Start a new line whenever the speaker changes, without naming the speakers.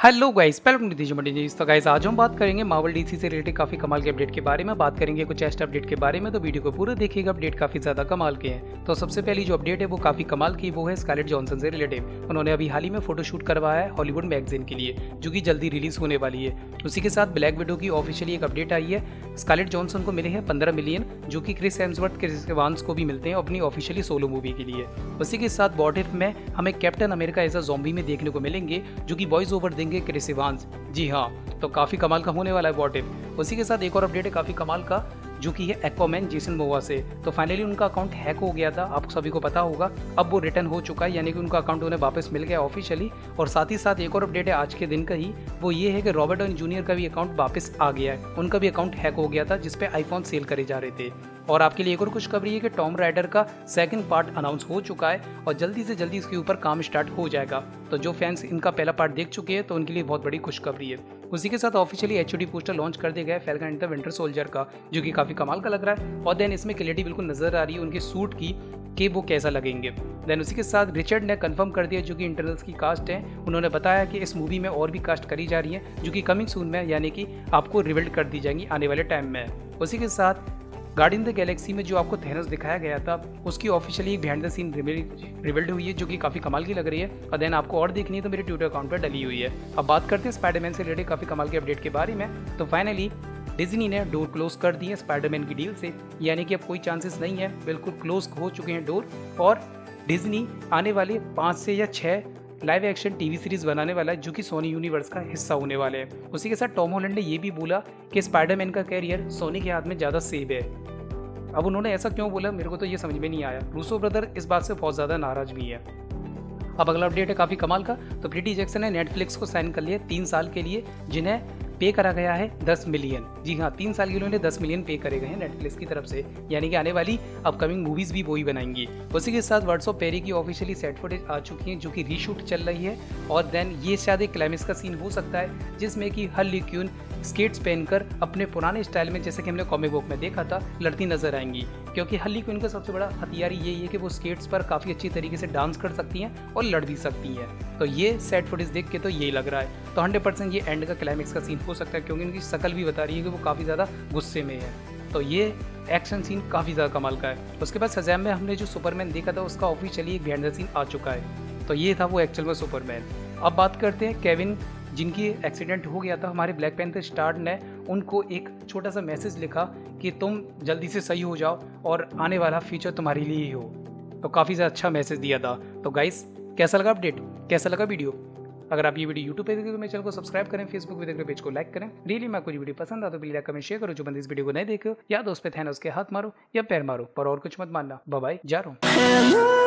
Hello guys welcome to दीजिए news तो guys आज हम बात करेंगे मावल डीसी से रिलेटेड काफ़ी कमाल के अपडेट के बारे में। बात करेंगे कुछ टेस्ट अपडेट के बारे में तो वीडियो को पूरा देखिएगा। अपडेट काफ़ी ज़्यादा कमाल के हैं। तो सबसे पहली जो अपडेट है, वो काफ़ी कमाल की वो है स्कारलेट जॉनसन से रिलेटेड उन्होंने अभी हाल ही में फोटोशूट करवाया है हॉलीवुड मैगजीन के लिए, जो की जल्दी रिलीज़ होने वाली है। उसी के साथ ब्लैक विडो की ऑफिशियली एक अपडेट आई है। स्कारलेट जॉनसन को मिले हैं पंद्रह मिलियन जो कि क्रिस हेम्सवर्थ क्रिस वांस को भी मिलते हैं अपनी ऑफिशियली सोलो मूवी के लिए। उसी के साथ बॉटिफ में हमें captain America as a zombie में देखने को मिलेंगे, जो कि वॉइस ओवर देंगे। क्रिस वांस जी हाँ तो काफ़ी कमाल का होने वाला है वॉटिप उसी के साथ एक और अपडेट है, काफ़ी कमाल का जो कि है एक्वामैन जेसन मोवा से। तो फाइनली उनका अकाउंट हैक हो गया था, आप सभी को पता होगा। अब वो रिटर्न हो चुका है, यानी कि उनका अकाउंट उन्हें वापस मिल गया ऑफिशियली और साथ ही साथ एक और अपडेट है आज के दिन का ही, वो ये है कि रॉबर्ट और जूनियर का भी अकाउंट वापस आ गया है। उनका भी अकाउंट हैक हो गया था जिसपे आईफोन सेल करे जा रहे थे। और आपके लिए एक और कुछ खुशखबरी है कि टॉम राइडर का सेकंड पार्ट अनाउंस हो चुका है, और जल्दी से जल्दी इसके ऊपर काम स्टार्ट हो जाएगा। तो जो फैंस इनका पहला पार्ट देख चुके हैं तो उनके लिए बहुत बड़ी खुशखबरी है। उसी के साथ ऑफिशियली एच पोस्टर लॉन्च कर दिया गया है falcon and the winter soldier का, जो कि काफ़ी कमाल का लग रहा है। और देन इसमें क्लियरिटी बिल्कुल नज़र आ रही है उनके सूट की, कि वो कैसा लगेंगे। देन उसी के साथ रिचर्ड ने कंफर्म कर दिया, जो कि इंटरनल्स की कास्ट है। उन्होंने बताया कि इस मूवी में और भी कास्ट करी जा रही है, जो कि कमिंग सून में, यानी कि आपको रिविल्ड कर दी जाएँगी आने वाले टाइम में। उसी के साथ गार्डियन द गैलेक्सी में जो आपको थेनस दिखाया गया था, उसकी ऑफिशियली एक बिहाइंड द सीन रिविल्ड हुई है, जो कि काफ़ी कमाल की लग रही है। और देन आपको और देखनी है तो मेरे ट्विटर अकाउंट पर डली हुई है। अब बात करते हैं स्पाइडरमैन से रिलेटेड काफ़ी कमाल के अपडेट के बारे में। तो फाइनली डिज्नी ने डोर क्लोज कर दी है स्पाइडरमैन की डील से। यानी कि अब कोई चांसेस नहीं है। बिल्कुल क्लोज हो चुके हैं डोर और डिज्नी आने वाले पाँच से या छः लाइव एक्शन टीवी सीरीज़ बनाने वाला है, जो कि सोनी यूनिवर्स का हिस्सा होने वाले हैं। उसी के साथ टॉम होलैंड ने यह भी बोला कि स्पाइडरमैन का कैरियर सोनी के हाथ में ज़्यादा सेफ़ है। अब उन्होंने ऐसा क्यों बोला? मेरे को तो ये समझ में नहीं आया। रूसो ब्रदर इस बात से बहुत ज़्यादा नाराज़ भी है। अब अगला अपडेट है काफ़ी कमाल का। तो प्रीटी जैक्सन ने नेटफ्लिक्स को साइन कर लिया तीन साल के लिए, जिन्हें पे करा गया है 10 मिलियन। जी हाँ तीन साल के लिए उन्हें 10 मिलियन पे करे गए हैं नेटफ्लिक्स की तरफ़ से, यानी कि आने वाली अपकमिंग मूवीज़ भी वो ही बनाएँगी। उसी के साथ वर्ड्स ऑफ़ पेरी की ऑफिशियली सेट फुटेज आ चुकी है, जो कि रीशूट चल रही है, और देन ये शायद एक क्लाइमेक्स का सीन हो सकता है, जिसमें कि हर लिक्यून स्केट्स पहनकर अपने पुराने स्टाइल में, जैसे कि हमने कॉमिक बुक में देखा था, लड़ती नज़र आएँगी। क्योंकि हल्ली क्वीन का सबसे बड़ा हथियार यही है कि वो स्केट्स पर काफ़ी अच्छी तरीके से डांस कर सकती हैं और लड़ भी सकती हैं। तो ये सेट फुटेज देख के तो यही लग रहा है। तो हंड्रेड परसेंट ये एंड का क्लाइमेक्स का सीन हो सकता है क्योंकि उनकी शकल भी बता रही है कि वो काफ़ी ज़्यादा गुस्से में है। तो ये एक्शन सीन काफ़ी ज़्यादा कमाल का है। उसके बाद सजैम में हमने जो सुपरमैन देखा था उसका ऑफिशियली एक बिहाइंड सीन आ चुका है। तो ये था वो एक्चुअल में सुपरमैन अब बात करते हैं केविन जिनकी एक्सीडेंट हो गया था, हमारे ब्लैक पैंथर स्टार ने उनको एक छोटा सा मैसेज लिखा कि तुम जल्दी से सही हो जाओ और आने वाला फ्यूचर तुम्हारे लिए ही हो। तो काफ़ी ज़्यादा अच्छा मैसेज दिया था। तो गाइस कैसा लगा अपडेट कैसा लगा वीडियो अगर आप ये वीडियो यूट्यूब पे देखें तो मेरे चैनल को सब्सक्राइब करें फेसबुक पे देखें पेज को लाइक करें। रियली मैं कोई वीडियो पसंद आता तो प्लीज़ कमेंट शेयर करो। जो बंद इस वीडियो को नहीं देखो या दोस्त पे थे उसके हाथ मारो या पैर मारो, पर और कुछ मत मानना। बाय जा रहा हूँ।